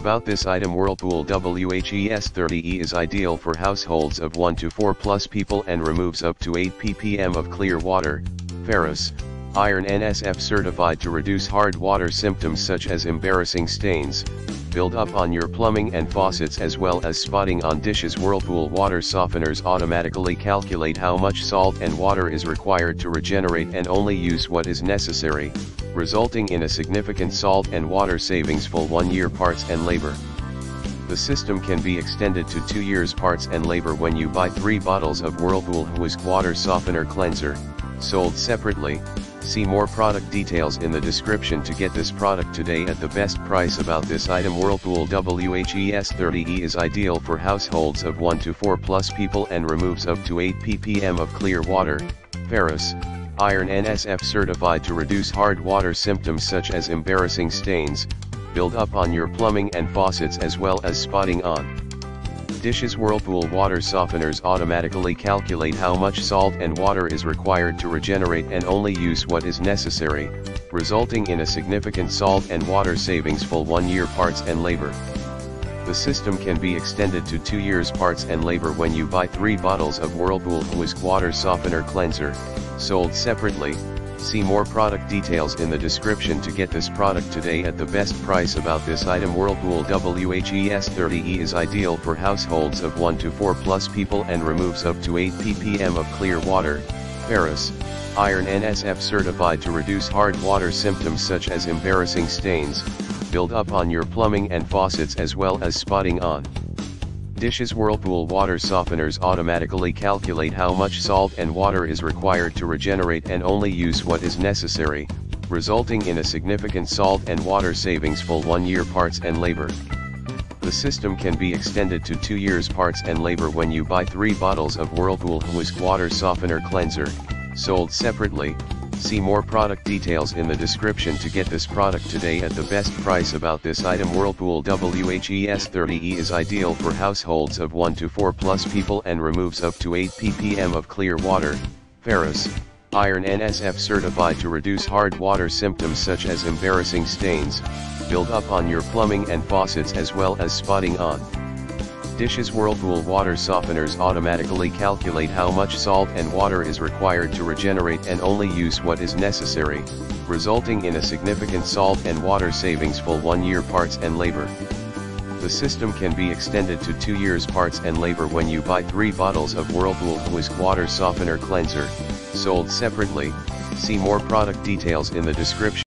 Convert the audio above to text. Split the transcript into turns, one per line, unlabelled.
About this item Whirlpool WHES30E is ideal for households of 1 to 4 plus people and removes up to 8 ppm of clear water, ferrous, iron NSF certified to reduce hard water symptoms such as embarrassing stains, build up on your plumbing and faucets as well as spotting on dishes Whirlpool water softeners automatically calculate how much salt and water is required to regenerate and only use what is necessary, resulting in a significant salt and water savings full one year parts and labor. The system can be extended to 2 years parts and labor when you buy 3 bottles of Whirlpool Whisk Water Softener Cleanser, sold separately, See more product details in the description to get this product today at the best price about this item Whirlpool WHES30E is ideal for households of 1 to 4 plus people and removes up to 8 ppm of clear water, ferrous, iron NSF certified to reduce hard water symptoms such as embarrassing stains, build up on your plumbing and faucets as well as spotting on. Dishes Whirlpool water softeners automatically calculate how much salt and water is required to regenerate and only use what is necessary, resulting in a significant salt and water savings for one year parts and labor. The system can be extended to 2 years parts and labor when you buy 3 bottles of Whirlpool Whisk Water Softener Cleanser, sold separately, See more product details in the description to get this product today at the best price about this item Whirlpool WHES30E is ideal for households of 1 to 4 plus people and removes up to 8 ppm of clear water, ferrous, iron NSF certified to reduce hard water symptoms such as embarrassing stains, build up on your plumbing and faucets as well as spotting on. Dishes Whirlpool water softeners automatically calculate how much salt and water is required to regenerate and only use what is necessary, resulting in a significant salt and water savings full one year parts and labor. The system can be extended to 2 years parts and labor when you buy 3 bottles of Whirlpool Whisk Water Softener Cleanser, sold separately, See more product details in the description to get this product today at the best price about this item. Whirlpool WHES30E is ideal for households of 1 to 4 plus people and removes up to 8 ppm of clear water, ferrous, iron NSF certified to reduce hard water symptoms such as embarrassing stains, build up on your plumbing and faucets as well as spotting on. Dishes Whirlpool water softeners automatically calculate how much salt and water is required to regenerate and only use what is necessary, resulting in a significant salt and water savings for one year parts and labor. The system can be extended to 2 years parts and labor when you buy 3 bottles of Whirlpool Whisk Water Softener Cleanser, sold separately, see more product details in the description.